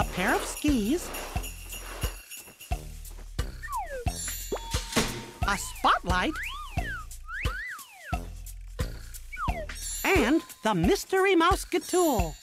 a pair of skis, a spotlight, and the Mystery Mouse Gatool.